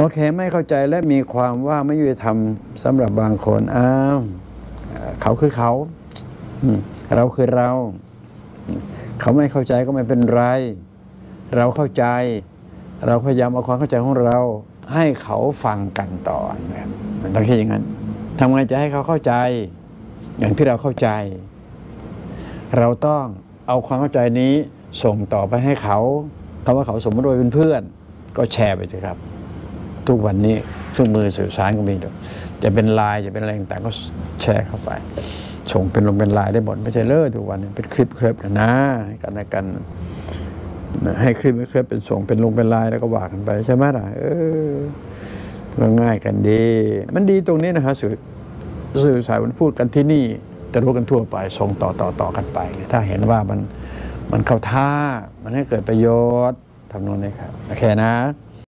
โอเคไม่เข้าใจและมีความว่าไม่ยุติธรรมสำหรับบางคนอ้าวเขาคือเขาเราคือเรา เขาไม่เข้าใจก็ไม่เป็นไร เราเข้าใจ เราพยายามเอาความเข้าใจของเรา ให้เขาฟังกันต่อนะต้องคิดอย่างนั้นทำไงจะให้เขาเข้าใจ อย่างที่เราเข้าใจ เราต้องเอาความเข้าใจนี้ส่งต่อไปให้เขาคำว่าเขาสมมติว่าเป็นเพื่อน ก็แชร์ไปสิครับ ทุกวันนี้เครื่องมือสื่อสารก็มีด้วยจะเป็นไลน์จะเป็นอะไรต่างๆก็แชร์เข้าไป ส่งเป็นลงเป็นไลน์ได้หมดไม่ใช่เลิศทุกวันเป็นคลิปเคลิปนะนะกันและกันให้คลิปเคลิปเป็นส่งเป็นลงเป็นไลน์แล้วก็ว่ากันไปใช่ไหมล่ะเออง่ายกันดี มันดีตรงนี้นะฮะสื่อสื่อสารมันพูดกันที่นี่จะรู้กันทั่วไปส่งต่อต่อต่อกันไป ถ้าเห็นว่ามันมันเข้าท่า มันให้เกิดประโยชน์ทำนองนี้ครับ โอเคนะ